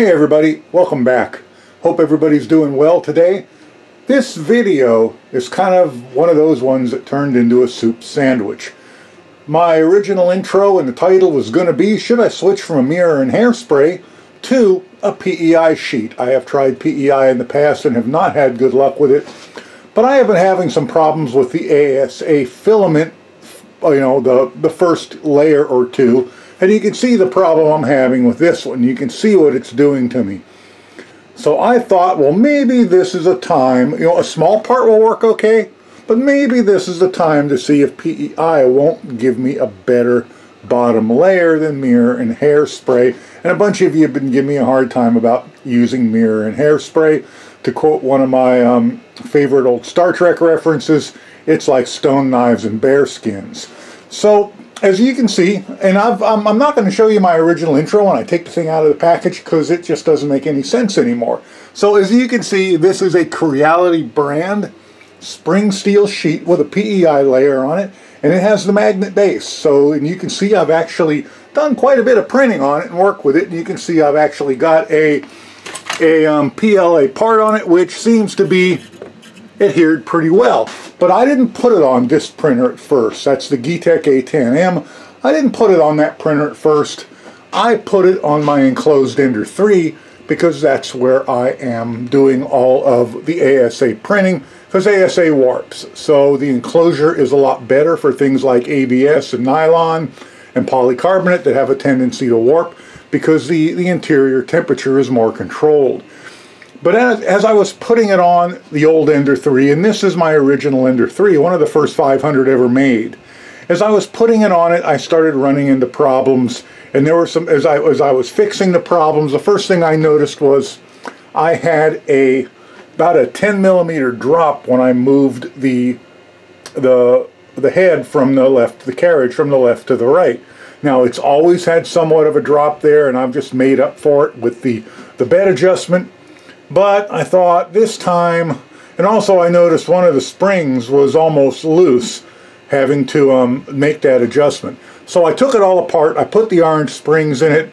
Hey everybody, welcome back. Hope everybody's doing well today. This video is kind of one of those ones that turned into a soup sandwich. My original intro and the title was going to be, should I switch from a mirror and hairspray to a PEI sheet? I have tried PEI in the past and have not had good luck with it, but I have been having some problems with the ASA filament, you know, the, the first layer or two, and you can see the problem I'm having with this one. You can see what it's doing to me. So I thought, well, maybe this is a time, you know, a small part will work okay, but maybe this is the time to see if PEI won't give me a better bottom layer than mirror and hairspray. And a bunch of you have been giving me a hard time about using mirror and hairspray. To quote one of my um, favorite old Star Trek references, it's like stone knives and bear skins. So as you can see, and i am not going to show you my original intro when I take the thing out of the package because it just doesn't make any sense anymore. So as you can see, this is a Creality brand spring steel sheet with a PEI layer on it, and it has the magnet base. So, and you can see I've actually done quite a bit of printing on it and work with it, and you can see I've actually got a, a um, PLA part on it, which seems to be adhered pretty well. But I didn't put it on this printer at first. That's the Geeetech A10M. I didn't put it on that printer at first. I put it on my enclosed Ender 3 because that's where I am doing all of the ASA printing because ASA warps. So the enclosure is a lot better for things like ABS and nylon and polycarbonate that have a tendency to warp because the, the interior temperature is more controlled. But as, as I was putting it on the old Ender 3, and this is my original Ender 3, one of the first 500 ever made, as I was putting it on it, I started running into problems. And there were some, as I, as I was fixing the problems, the first thing I noticed was I had a, about a 10 millimeter drop when I moved the, the, the head from the left, the carriage from the left to the right. Now it's always had somewhat of a drop there and I've just made up for it with the, the bed adjustment but I thought this time, and also I noticed one of the springs was almost loose, having to um, make that adjustment. So I took it all apart, I put the orange springs in it,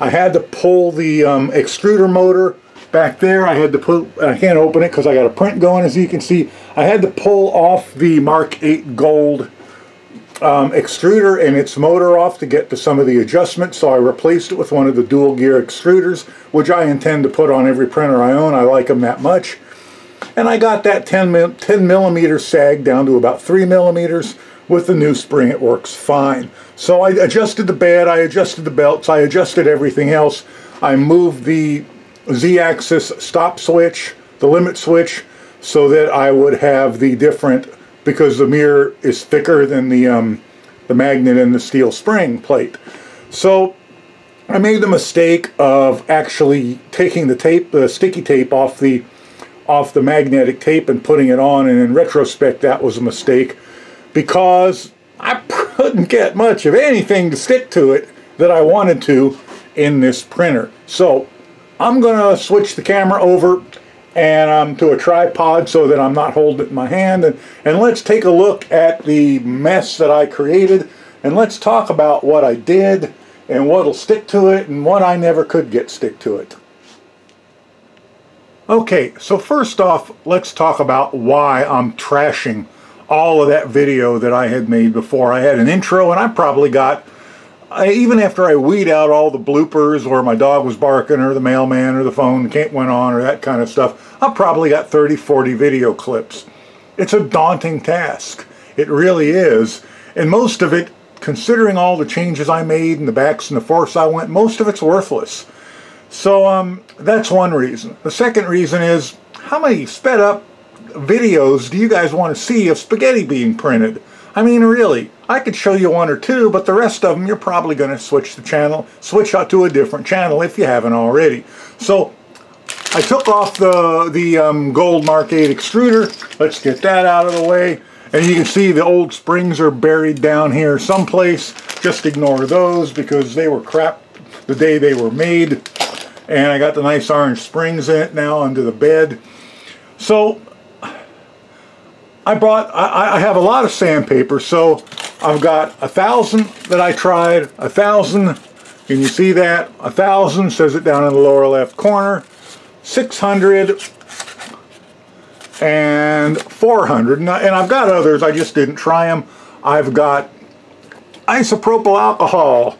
I had to pull the um, extruder motor back there. I had to put, I can't open it because I got a print going as you can see. I had to pull off the Mark 8 Gold um, extruder and its motor off to get to some of the adjustments. So I replaced it with one of the dual gear extruders which I intend to put on every printer I own. I like them that much. And I got that 10, 10 millimeter sag down to about 3 millimeters with the new spring. It works fine. So I adjusted the bed I adjusted the belts I adjusted everything else. I moved the z-axis stop switch the limit switch so that I would have the different because the mirror is thicker than the, um, the magnet and the steel spring plate. So I made the mistake of actually taking the tape, the sticky tape off the off the magnetic tape and putting it on and in retrospect that was a mistake because I couldn't get much of anything to stick to it that I wanted to in this printer. So I'm going to switch the camera over and um, to a tripod so that I'm not holding it in my hand. And, and let's take a look at the mess that I created and let's talk about what I did and what'll stick to it and what I never could get stick to it. Okay, so first off, let's talk about why I'm trashing all of that video that I had made before. I had an intro and I probably got I, even after I weed out all the bloopers where my dog was barking or the mailman or the phone went on or that kind of stuff, I've probably got 30, 40 video clips. It's a daunting task. It really is. And most of it, considering all the changes I made and the backs and the forths I went, most of it's worthless. So um, that's one reason. The second reason is, how many sped up videos do you guys want to see of spaghetti being printed? I mean, really, I could show you one or two, but the rest of them, you're probably going to switch the channel, switch out to a different channel if you haven't already. So I took off the, the um, gold Mark 8 extruder. Let's get that out of the way. And you can see the old springs are buried down here someplace. Just ignore those because they were crap the day they were made. And I got the nice orange springs in it now under the bed. So I brought, I, I have a lot of sandpaper, so I've got a thousand that I tried, a thousand Can you see that? A thousand says it down in the lower left corner. 600 and 400. And I've got others, I just didn't try them. I've got isopropyl alcohol.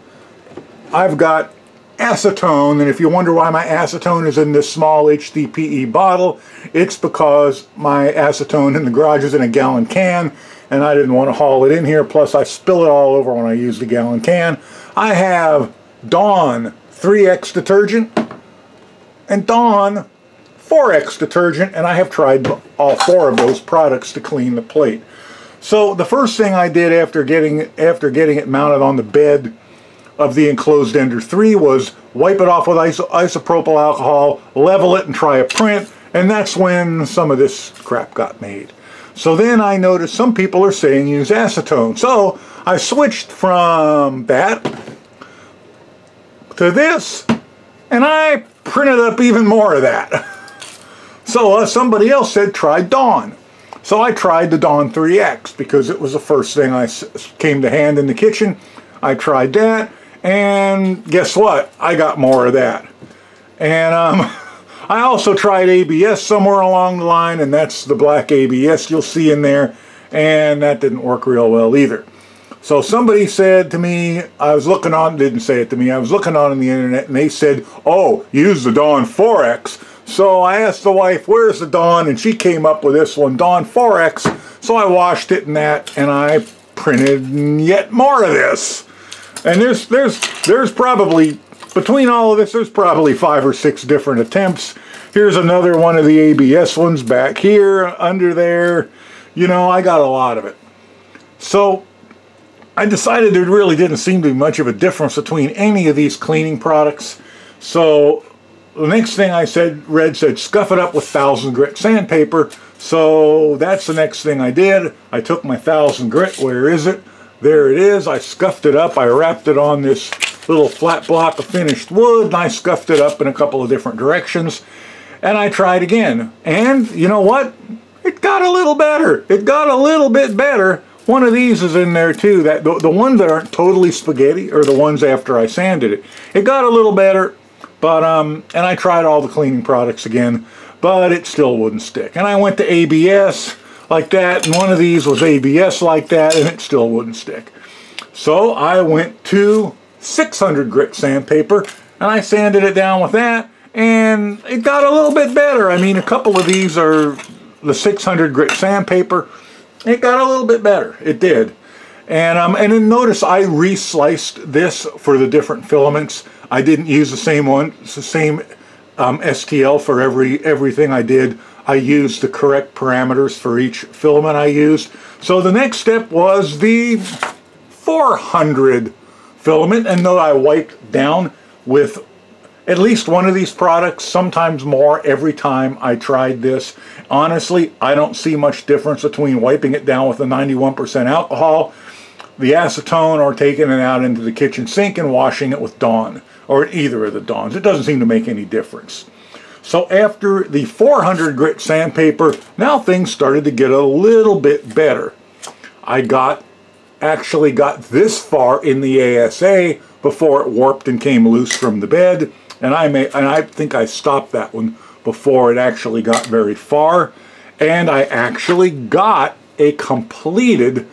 I've got acetone, and if you wonder why my acetone is in this small HDPE bottle, it's because my acetone in the garage is in a gallon can, and I didn't want to haul it in here, plus I spill it all over when I use the gallon can. I have Dawn 3X detergent, and Dawn 4X detergent, and I have tried all four of those products to clean the plate. So the first thing I did after getting after getting it mounted on the bed of the enclosed Ender 3 was wipe it off with iso isopropyl alcohol, level it and try a print, and that's when some of this crap got made. So then I noticed some people are saying use acetone. So I switched from that to this, and I printed up even more of that. So uh, somebody else said try Dawn. So I tried the Dawn 3X because it was the first thing I came to hand in the kitchen. I tried that, and guess what? I got more of that. And um, I also tried ABS somewhere along the line, and that's the black ABS you'll see in there, and that didn't work real well either. So somebody said to me, I was looking on, didn't say it to me, I was looking on the internet, and they said, oh, use the Dawn 4X. So I asked the wife, where's the Dawn? And she came up with this one, Dawn 4X. So I washed it in that and I printed yet more of this. And there's, there's, there's probably, between all of this, there's probably five or six different attempts. Here's another one of the ABS ones back here, under there. You know, I got a lot of it. So I decided there really didn't seem to be much of a difference between any of these cleaning products. So the next thing I said, Red said, scuff it up with thousand grit sandpaper. So that's the next thing I did. I took my thousand grit, where is it? There it is. I scuffed it up. I wrapped it on this little flat block of finished wood and I scuffed it up in a couple of different directions. And I tried again. And you know what? It got a little better. It got a little bit better. One of these is in there too. That the, the ones that aren't totally spaghetti are the ones after I sanded it. It got a little better. But, um, and I tried all the cleaning products again, but it still wouldn't stick. And I went to ABS like that, and one of these was ABS like that, and it still wouldn't stick. So I went to 600 grit sandpaper, and I sanded it down with that, and it got a little bit better. I mean, a couple of these are the 600 grit sandpaper. It got a little bit better. It did. And, um, and then notice I re-sliced this for the different filaments. I didn't use the same one, it's the same um, STL for every everything I did. I used the correct parameters for each filament I used. So the next step was the 400 filament, and though I wiped down with at least one of these products, sometimes more every time I tried this. Honestly, I don't see much difference between wiping it down with a 91% alcohol the acetone or taking it out into the kitchen sink and washing it with Dawn or either of the Dawns. It doesn't seem to make any difference. So after the 400 grit sandpaper, now things started to get a little bit better. I got actually got this far in the ASA before it warped and came loose from the bed and I may and I think I stopped that one before it actually got very far and I actually got a completed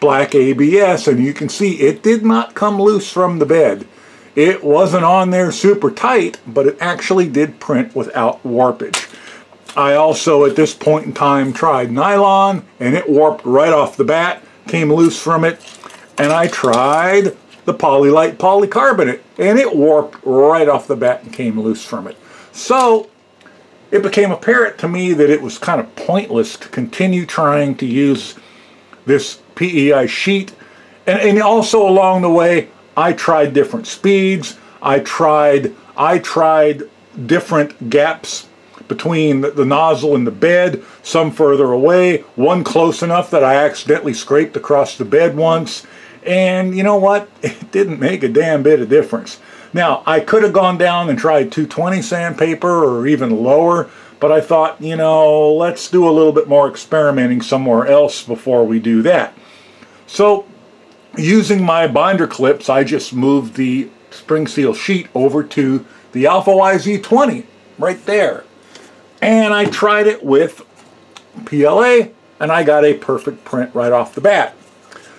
black ABS and you can see it did not come loose from the bed. It wasn't on there super tight, but it actually did print without warpage. I also, at this point in time, tried nylon, and it warped right off the bat, came loose from it. And I tried the Polylite polycarbonate, and it warped right off the bat and came loose from it. So, it became apparent to me that it was kind of pointless to continue trying to use this PEI sheet. And, and also along the way, I tried different speeds. I tried, I tried different gaps between the, nozzle and the bed, some further away, one close enough that I accidentally scraped across the bed once. And you know what? It didn't make a damn bit of difference. Now, I could have gone down and tried 220 sandpaper or even lower, but I thought, you know, let's do a little bit more experimenting somewhere else before we do that. So using my binder clips, I just moved the spring steel sheet over to the Alfawise U20 right there. And I tried it with PLA and I got a perfect print right off the bat.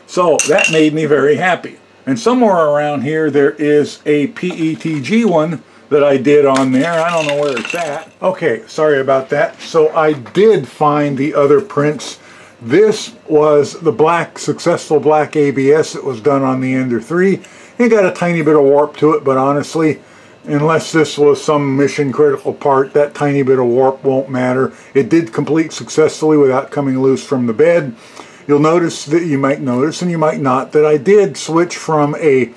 So that made me very happy. And somewhere around here there is a PETG one that I did on there. I don't know where it's at. Okay, sorry about that. So I did find the other prints. This was the black, successful black ABS that was done on the Ender 3. It got a tiny bit of warp to it, but honestly, unless this was some mission critical part, that tiny bit of warp won't matter. It did complete successfully without coming loose from the bed. You'll notice that you might notice, and you might not, that I did switch from a,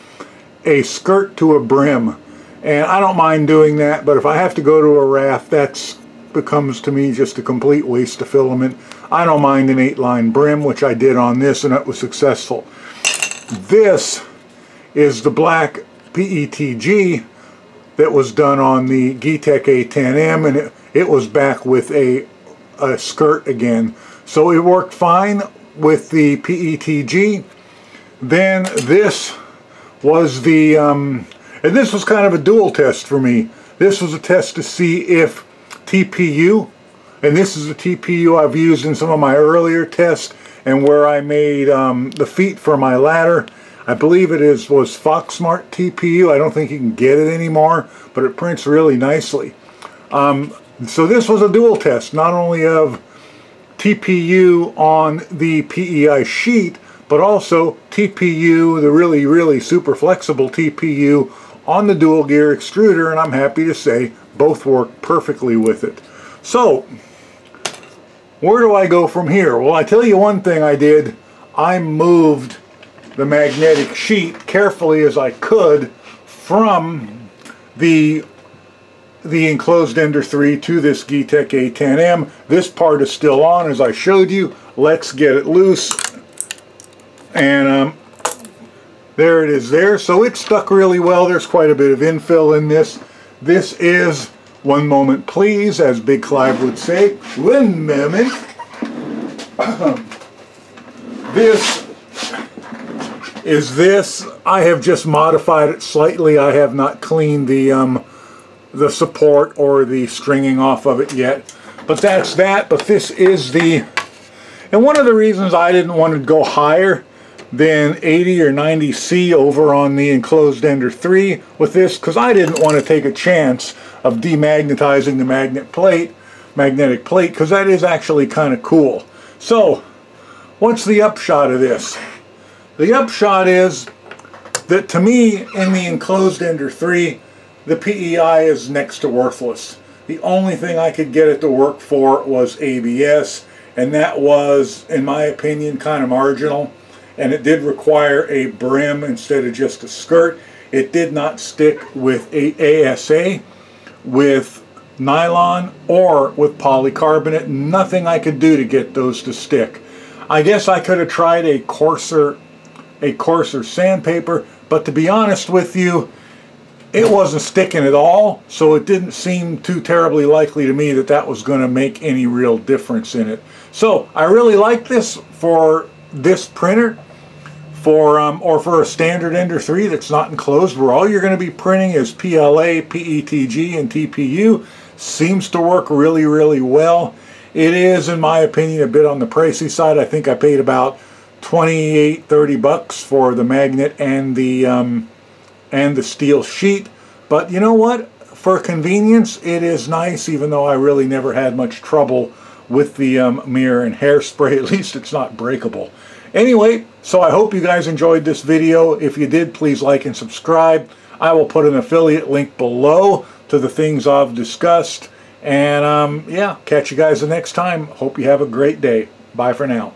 a skirt to a brim. And I don't mind doing that, but if I have to go to a raft, that becomes to me just a complete waste of filament. I don't mind an eight line brim, which I did on this, and it was successful. This is the black PETG that was done on the Geeetech A10M, and it, it was back with a, a skirt again. So it worked fine with the PETG. Then this was the um, and this was kind of a dual test for me. This was a test to see if TPU, and this is a TPU I've used in some of my earlier tests, and where I made um, the feet for my ladder. I believe it is was Foxmart TPU. I don't think you can get it anymore, but it prints really nicely. Um, so this was a dual test, not only of TPU on the PEI sheet, but also TPU, the really, really super flexible TPU on the dual gear extruder and I'm happy to say both work perfectly with it. So where do I go from here? Well I tell you one thing I did. I moved the magnetic sheet carefully as I could from the the enclosed Ender 3 to this Geeetech A10M. This part is still on as I showed you. Let's get it loose. And um, there it is there. So it stuck really well. There's quite a bit of infill in this. This is, one moment please, as Big Clive would say, one moment. this is this. I have just modified it slightly. I have not cleaned the, um, the support or the stringing off of it yet. But that's that. But this is the... And one of the reasons I didn't want to go higher than 80 or 90C over on the enclosed Ender 3 with this because I didn't want to take a chance of demagnetizing the magnet plate, magnetic plate because that is actually kind of cool. So what's the upshot of this? The upshot is that to me in the enclosed Ender 3 the PEI is next to worthless. The only thing I could get it to work for was ABS and that was in my opinion kind of marginal and it did require a brim instead of just a skirt. It did not stick with ASA, with nylon, or with polycarbonate. Nothing I could do to get those to stick. I guess I could have tried a coarser, a coarser sandpaper, but to be honest with you, it wasn't sticking at all, so it didn't seem too terribly likely to me that that was going to make any real difference in it. So I really like this for this printer for um, or for a standard Ender 3 that's not enclosed where all you're going to be printing is PLA, PETG, and TPU seems to work really really well. It is in my opinion a bit on the pricey side. I think I paid about 28 30 bucks for the magnet and the um, and the steel sheet but you know what for convenience it is nice even though I really never had much trouble with the um, mirror and hairspray at least it's not breakable. Anyway, so I hope you guys enjoyed this video. If you did, please like and subscribe. I will put an affiliate link below to the things I've discussed. And um, yeah, catch you guys the next time. Hope you have a great day. Bye for now.